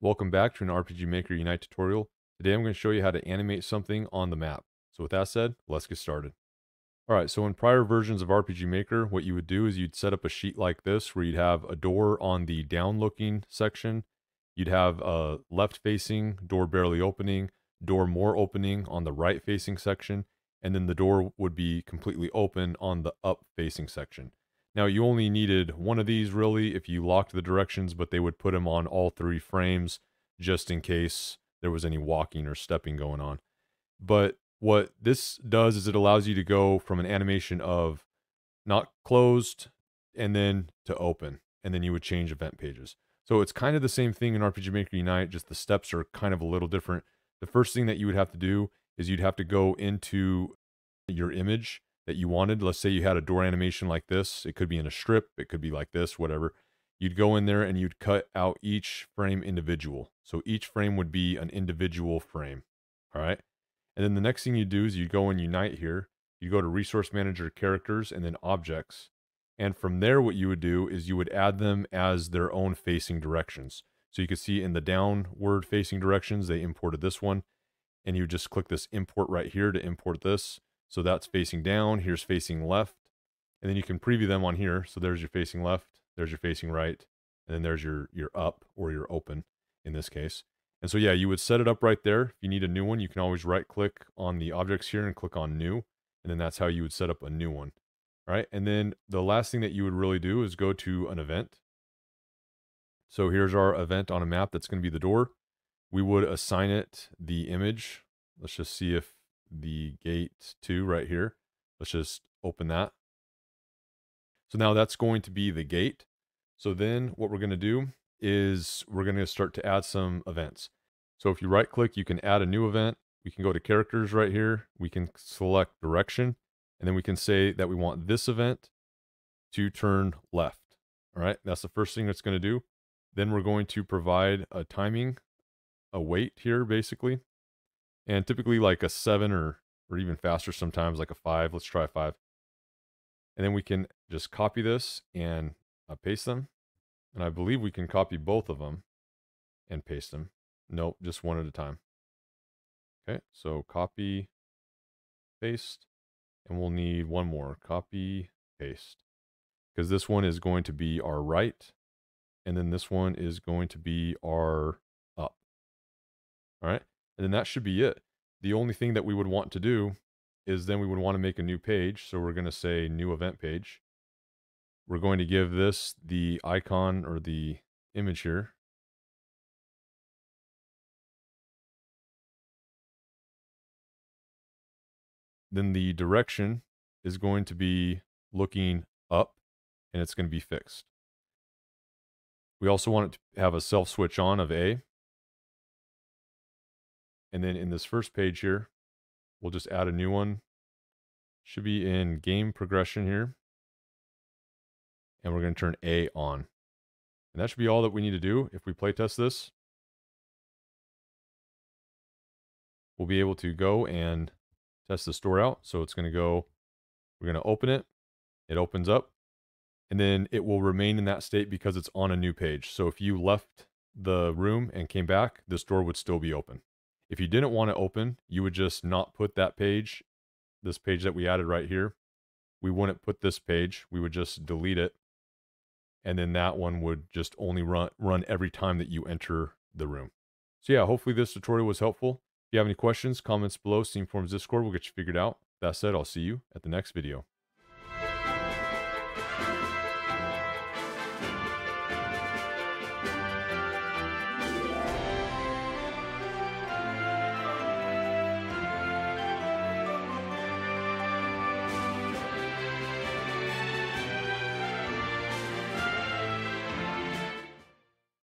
Welcome back to an RPG Maker Unite tutorial. Today I'm going to show you how to animate something on the map. So with that said, let's get started. Alright, so in prior versions of RPG Maker, what you would do is you'd set up a sheet like this where you'd have a door on the down looking section, you'd have a left facing, door barely opening, door more opening on the right facing section, and then the door would be completely open on the up facing section. Now you only needed one of these really if you locked the directions, but they would put them on all three frames just in case there was any walking or stepping going on. But what this does is it allows you to go from an animation of not closed and then to open, and then you would change event pages. So it's kind of the same thing in RPG Maker Unite, just the steps are kind of a little different. The first thing that you would have to do is you'd have to go into your image that you wanted. Let's say you had a door animation like this. It could be in a strip, it could be like this, whatever. You'd go in there and you'd cut out each frame individual. So each frame would be an individual frame. All right. And then the next thing you do is you go and unite here. You go to resource manager characters and then objects. And from there, what you would do is you would add them as their own facing directions. So you can see in the downward facing directions, they imported this one. And you just click this import right here to import this. So that's facing down. Here's facing left. And then you can preview them on here. So there's your facing left. There's your facing right. And then there's your, your up or your open in this case. And so, yeah, you would set it up right there. If you need a new one, you can always right click on the objects here and click on new. And then that's how you would set up a new one. All right. And then the last thing that you would really do is go to an event. So here's our event on a map that's going to be the door. We would assign it the image. Let's just see if the gate 2 right here. Let's just open that. So now that's going to be the gate. So then what we're going to do is we're going to start to add some events. So if you right click, you can add a new event. We can go to characters right here. We can select direction and then we can say that we want this event to turn left. All right, that's the first thing it's going to do. Then we're going to provide a timing, a wait here basically and typically like a seven or or even faster sometimes like a five let's try five. And then we can just copy this and uh, paste them. And i believe we can copy both of them and paste them nope just one at a time. Okay so copy paste and we'll need one more. Copy paste. Because this one is going to be our right and then this one is going to be our up. All right and then that should be it. The only thing that we would want to do is then we would want to make a new page. So we're going to say new event page. We're going to give this the icon or the image here. Then the direction is going to be looking up and it's going to be fixed. We also want it to have a self switch on of A. And then in this first page here, we'll just add a new one. Should be in game progression here. And we're going to turn A on. And that should be all that we need to do. If we playtest this, we'll be able to go and test the store out. So it's going to go, we're going to open it. It opens up. And then it will remain in that state because it's on a new page. So if you left the room and came back, this door would still be open. If you didn't want to open, you would just not put that page, this page that we added right here. We wouldn't put this page. We would just delete it. And then that one would just only run, run every time that you enter the room. So yeah, hopefully this tutorial was helpful. If you have any questions, comments below, Steam Forums Discord will get you figured out. That said, I'll see you at the next video.